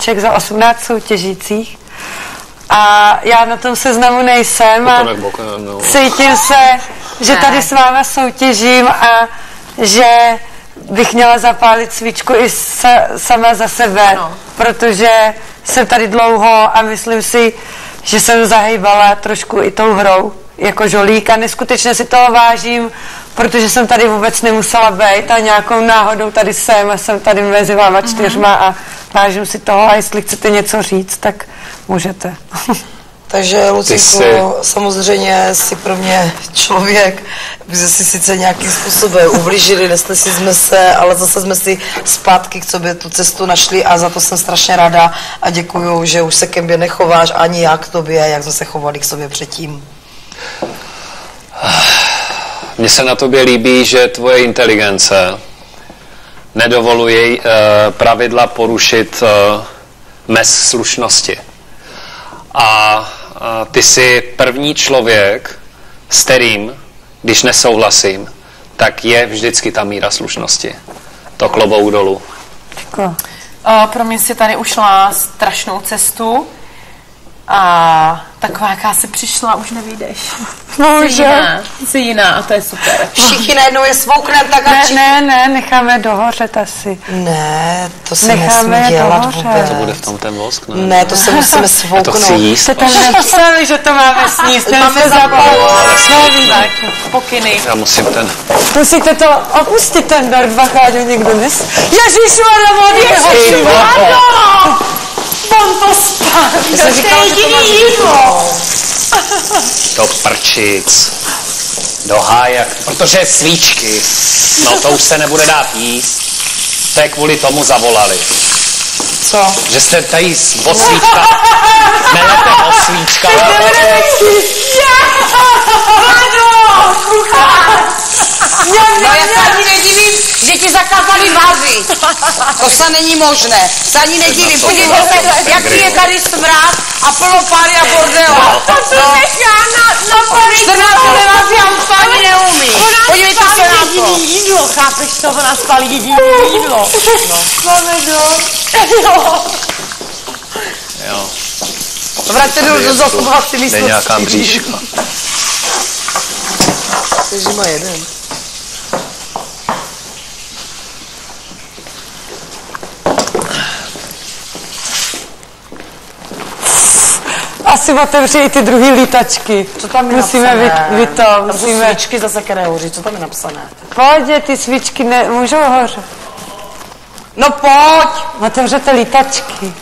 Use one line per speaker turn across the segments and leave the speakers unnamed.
svíček za 18 soutěžících. A já na tom seznamu nejsem a
jak bokem, no.
cítím se, že tady s váma soutěžím a že bych měla zapálit svíčku i sa, sama za sebe,
Ano.
protože jsem tady dlouho a myslím si, že jsem zahýbala trošku i tou hrou jako žolík a neskutečně si toho vážím, protože jsem tady vůbec nemusela být a nějakou náhodou tady jsem a jsem tady mezi váma čtyřma a vážím si toho a jestli chcete něco říct, tak můžete.
Takže Lucinko,
jsi-
samozřejmě si pro mě člověk, že si sice nějakým způsobem ublížili, nesli si jsme se, ale zase jsme si zpátky k sobě tu cestu našli a za to jsem strašně ráda a děkuju, že už se ke mně nechováš ani já k tobě, jak jsme se chovali k sobě předtím.
Mně se na tobě líbí, že tvoje inteligence nedovoluje uh, pravidla porušit uh, mez slušnosti. A uh, ty jsi první člověk, s kterým, když nesouhlasím, tak je vždycky ta míra slušnosti. To klobouk dolů.
Děkuji.
A pro mě si tady ušla strašnou cestu a taková, jaká si přišla, už nevídeš. Jsi
Bohužel.
jiná, jsi jiná a to je super.
Všichni najednou je svouknem, tak a
Ne,
všichni...
ne, ne, necháme dohořet asi.
Ne, to se
Necháme
nesmí dělat
dohořet.
vůbec.
To
Bude v tom ten vosk, ne?
Ne, to se musíme
A to chci
svouknout.
jíst.
Jste tam nepsali, že to máme sníst,
Máme
máme se
zapalovat.
Tak, pokyny.
Já musím ten...
Musíte to opustit, ten dar Bacháďo nikdo nes... Ježíšu, ale od jeho Mám to
to máš
jídlo.
Do prčic. Do hája, protože svíčky. No to už se nebude dát jíst. To je kvůli tomu zavolali.
Co?
Že jste tady s- o svíčka. Nelete o svíčka.
No já se ani nedivím, že ti zakázali vařit. To se není možné. Se ani nedivím. Podívejte se, jak je tady smrad a plno páry a bordela. No. 14 nevaří a už to ani neumí. Podívejte se na to.
jídlo, chápeš to? Ona spálí jediný jídlo.
Máme do.
Jo,
Vraťte do, do zasobovací
jde
místnosti.
nějaká mřížka.
Takže má jeden.
Asi otevři i ty druhé lítačky.
Co tam je
Musíme vy,
napsané?
vy to,
Tam jsou
musíme.
svíčky zase, které hoří. Co tam je napsané?
Pojď, ty svíčky ne, můžou hořet.
No pojď!
Otevřete lítačky.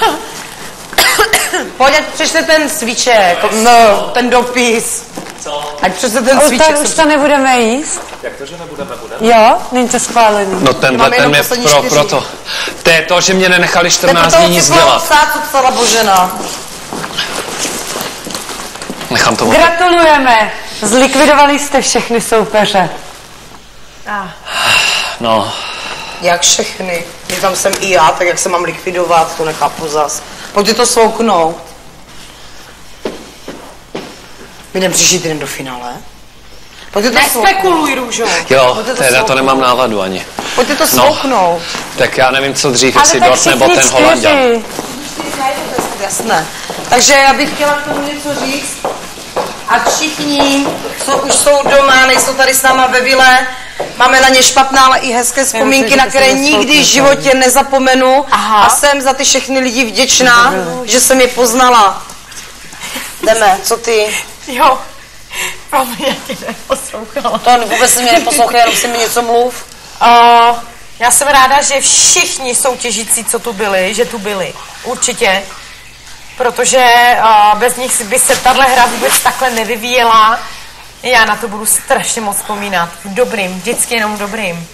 Pojď, ať přečte ten svíček. No. Ten dopis. Co? Ať přečte ten svíček.
to, už to nebudeme jíst? Jak to, že nebudeme? budeme? Jo, není to schválený.
No tenhle ten je pro,
čtyři.
proto. To je to, že mě nenechali
To je
14
to
dní nic dělat.
psát, co psala Božena.
Nechám to
Gratulujeme, zlikvidovali jste všechny soupeře.
No,
Jak všechny. Když tam jsem i já, tak jak se mám likvidovat, to nechápu zas. Pojďte to svouknout. My jdeme příští týden do finále. Pojďte to svouknout.
Nespekuluj, Růžo.
jo,
to
teda to nemám náladu ani.
Pojďte to
No.
svouknout.
Tak já nevím, co dřív,
Ale
jestli
tak
Dort nebo ten Holanděn.
Jasné. Takže já bych chtěla k tomu něco říct. A všichni, co už jsou doma, nejsou tady s náma ve vile, máme na ně špatné, ale i hezké vzpomínky, na které nikdy v životě nezapomenu.
Aha.
A jsem za ty všechny lidi vděčná, že jsem je poznala. Jdeme, co ty?
Jo. Promiň, já tě neposlouchala.
To vůbec se mě neposlouchej, jenom si mi něco mluv.
Uh, já jsem ráda, že všichni soutěžící, co tu byli, že tu byli. Určitě. Protože uh, bez nich by se tahle hra vůbec takhle nevyvíjela. Já na to budu strašně moc vzpomínat. V dobrým, vždycky jenom v dobrým.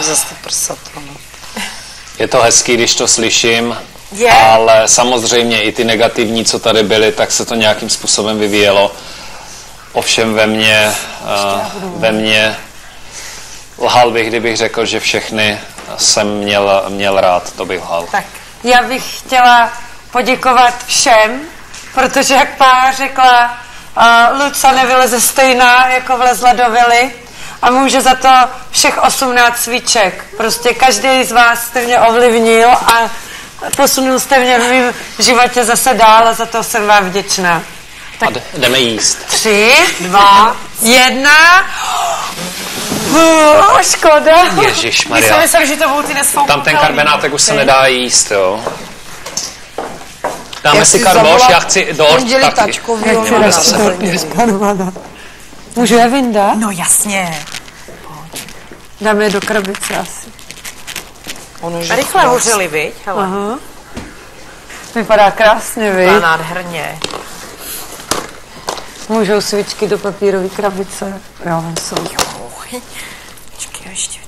Zase ty prsa to.
Je to hezký, když to slyším,
Je.
ale samozřejmě i ty negativní, co tady byly, tak se to nějakým způsobem vyvíjelo. Ovšem ve mně, uh, ve mně lhal bych, kdybych řekl, že všechny jsem měl, měl rád, to bych lhal.
Tak.
Já bych chtěla poděkovat všem, protože jak Páha řekla, uh, Luca nevyleze stejná, jako vlezla do vily a může za to všech 18 svíček. Prostě každý z vás jste mě ovlivnil a posunul jste mě v mém životě zase dál a za to jsem vám vděčná.
A jde- jdeme jíst.
Tři, dva, jedna. Uh, škoda.
Ježíš Maria.
mysleli, že to budou ty
Tam ten karbenátek už se nedá jíst, jo. Dáme
Já
si
si
karboš, já chci dort
si
má
dáš
zase?
Můžu je vyndat?
No jasně.
Dáme je do krabice asi.
On už
Rychle hořeli, viď? Hele,
Aha. Vypadá krásně,
vypadá
vy?
nádherně.
Můžou svíčky do papírové krabice. Jo, jsou.
Počkej, ještě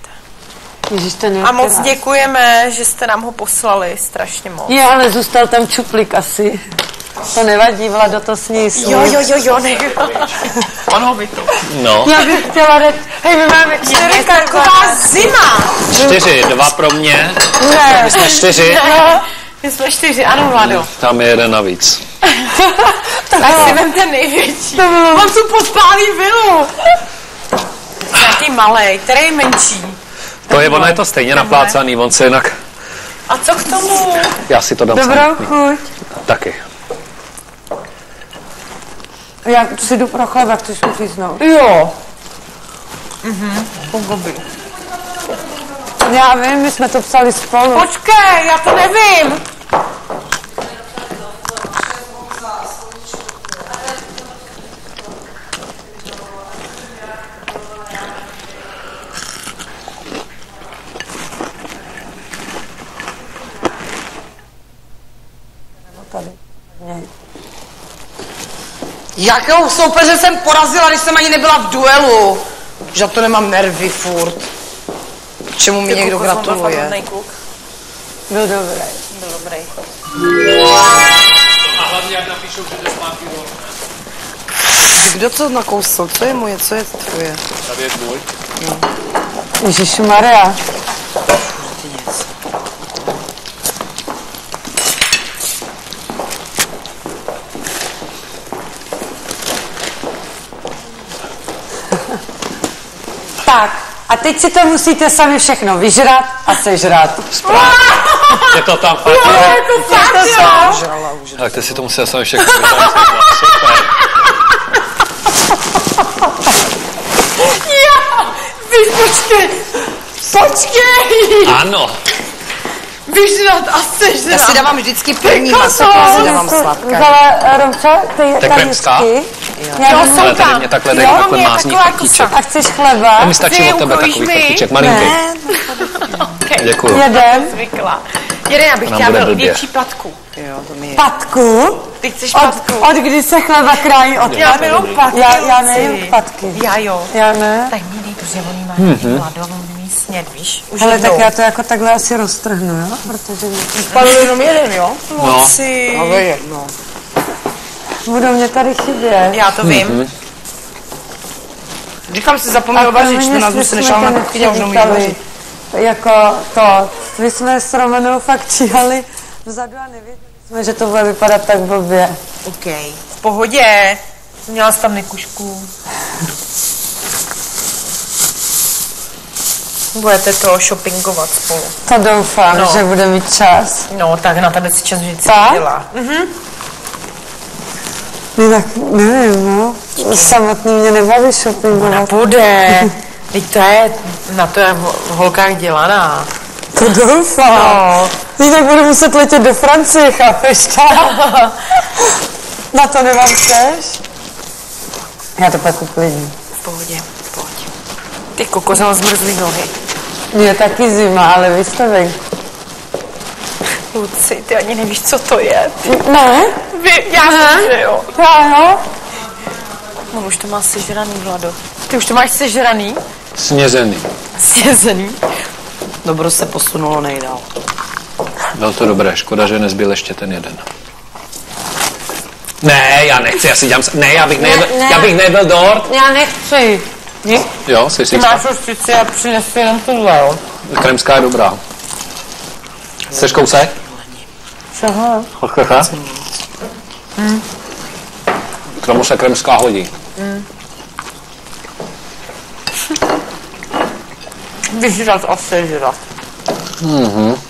vytáhnu.
Ježíš, ten je
A moc
krásný.
děkujeme, že jste nám ho poslali, strašně moc.
Je, ale zůstal tam čuplik asi. To nevadí, Vlado, to sníz.
Jo, jo, jo, jo, ne. On ho vytul.
No,
Já bych chtěla říct, hej, my máme čtyři
Je taková zima.
čtyři, dva pro mě,
Ne,
my jsme čtyři,
My jsme čtyři, ano, Vlado.
tam je jeden navíc.
Tak si vem ten největší. On tu podpálí vilu. Nějaký malej, který je menší.
To je, ono je to stejně naplácaný, on se jinak,
A co k tomu?
já si to dám
dobrou
sám.
chuť.
Taky.
Já si jdu pro chleba, chceš uříznout.
Jo.
Já vím, my jsme to psali spolu.
Počkej, já to nevím.
Jakého soupeře jsem porazila, když jsem ani nebyla v duelu? Že to nemám nervy furt. K čemu mi někdo gratuluje?
Byl dobrý.
Byl dobrý.
Kdo to nakousl? Co je moje, co je tvoje?
Tady je tvůj.
Ježiši Maria. Tak, a teď si to musíte sami všechno vyžrat a sežrat.
Je to tam fakt,
Žrala už.
tak ty si to musel sami všechno vydat. Super.
Já! Vy, počkej! Počkej!
Ano,
Vyžrat a
Já
sežrat.
si dávám vždycky první
Ty
maso, já si dávám sladké.
Ale Romča, ty
To je kremská?
Já
Jo, jsem
ale tady
tam.
mě takhle dej
Jo,
takhle
mě
mázní
jako
chrtíček.
A chceš chleba?
A mi stačí od tebe takový
mi?
chrtíček, malinký.
Okay.
Děkuju.
Jeden.
Zvykla. Jeden, já bych
Nám
chtěla byl větší platku.
Jo, to mi je.
Patku?
Ty chceš
Od,
platku?
od kdy se chleba krájí od
Já miluji patky,
Já, já nejím patky.
Já jo.
Já ne.
Tak mi dej, protože on jí má mm-hmm. umí snět, víš? Už
Ale
jednou.
tak já to jako takhle asi roztrhnu, jo? Protože mě-
Spadl jenom jeden, jo?
No.
Ale jedno.
Budou mě tady chybět.
Já to vím.
Říkám si, zapomněl vařit,
pro mě
14 dnů se nešel na a už nemůžu vařit.
Jako to, my jsme s Romanou fakt číhali vzadu a nevěděli jsme, že to bude vypadat tak blbě.
OK. V pohodě. Měla jsi tam nekušku. Budete to shoppingovat spolu.
To doufám,
No.
že bude mít čas.
No, tak na tebe si čas vždycky dělá.
No tak nevím, no. Samotný mě nebaví shoppingovat.
Bude. Teď to je, na to je v holkách dělaná.
To doufám.
No.
Jinak budu muset letět do Francie, chápeš to? Na to nemám tež. Já to pak uklidím.
V pohodě, pojď. Ty kokos, mám zmrzlý nohy.
Je taky zima, ale vy jste venku.
Luci, ty ani nevíš, co to je.
Ne?
Vy, já vím, že jo.
Já jo.
On už to má sežraný, Vlado. Ty už to máš sežraný?
snězený.
Sjezený.
Dobro se posunulo nejdál.
Bylo to dobré, škoda, že nezbyl ještě ten jeden. Ne, já nechci, já si dělám... Ne, já bych nejedl,
ne.
já bych nejedl dort.
Já nechci.
Jo, jsi si
Máš už sice a přinesu jenom tohle, jo.
Kremská je dobrá. Chceš kousek?
Čeho?
Hochlecha? K tomu se kremská hodí.
Vyžrat a sežrat.
Mhm.